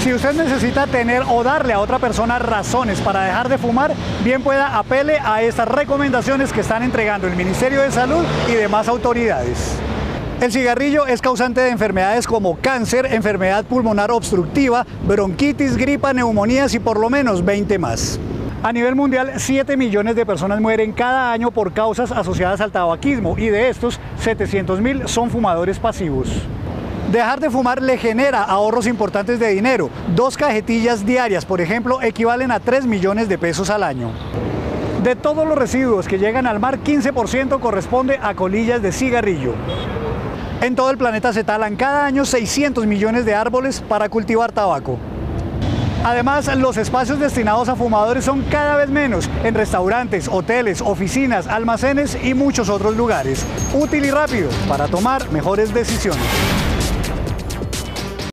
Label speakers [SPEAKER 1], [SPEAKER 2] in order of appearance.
[SPEAKER 1] Si usted necesita tener o darle a otra persona razones para dejar de fumar, bien pueda apele a estas recomendaciones que están entregando el Ministerio de Salud y demás autoridades. El cigarrillo es causante de enfermedades como cáncer, enfermedad pulmonar obstructiva, bronquitis, gripa, neumonías y por lo menos 20 más. A nivel mundial, 7 millones de personas mueren cada año por causas asociadas al tabaquismo y de estos, 700 mil son fumadores pasivos. Dejar de fumar le genera ahorros importantes de dinero. Dos cajetillas diarias, por ejemplo, equivalen a 3 millones de pesos al año. De todos los residuos que llegan al mar, 15% corresponde a colillas de cigarrillo. En todo el planeta se talan cada año 600 millones de árboles para cultivar tabaco. Además, los espacios destinados a fumadores son cada vez menos en restaurantes, hoteles, oficinas, almacenes y muchos otros lugares. Útil y rápido para tomar mejores decisiones.